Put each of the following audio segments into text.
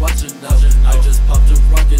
watching now. I just popped a rocket.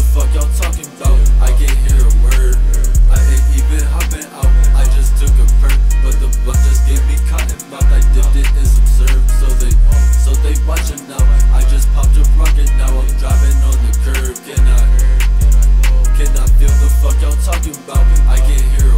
the fuck y'all talking about? I can't hear a word. I ain't even hopping out. I just took a perk, but the blunt just gave me cotton mouth. I dipped it in some syrup, so they, so they watching now. I just popped a rocket, now I'm driving on the curb. Can I, can I feel the fuck y'all talking about? I can't hear.